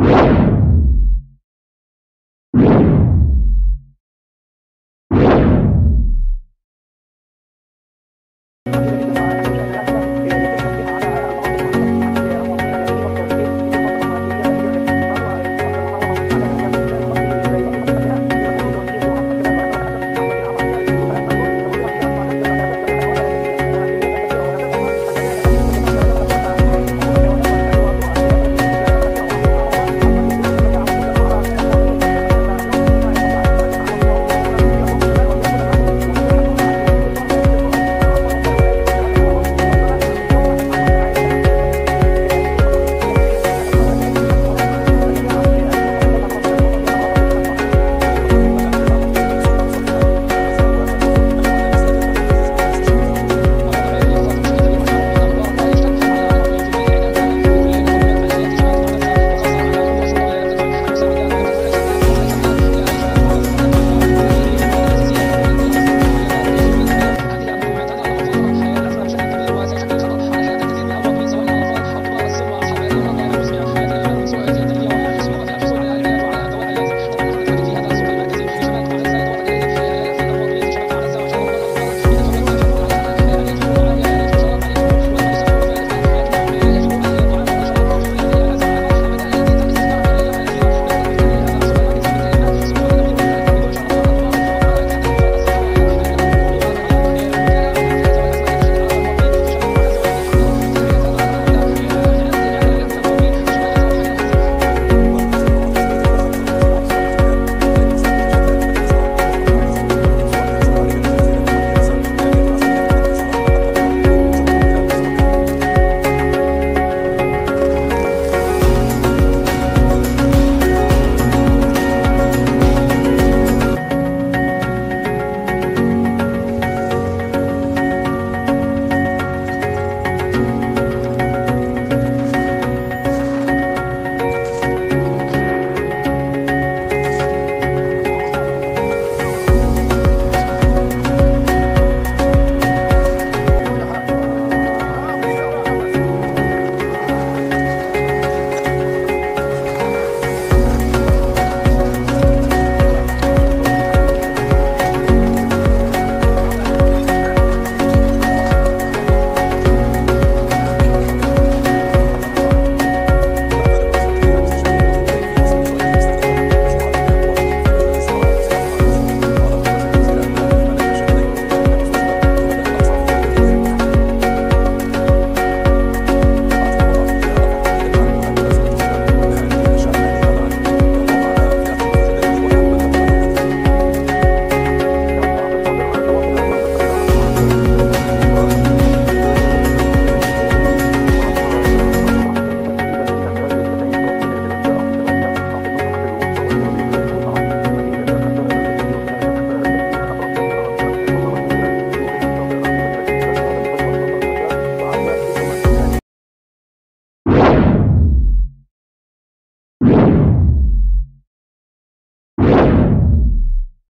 you.